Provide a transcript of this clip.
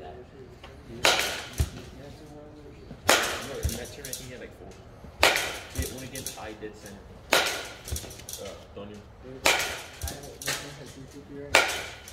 No, in that tournament he had like four. He won against I did center. Uh, Antonio. What?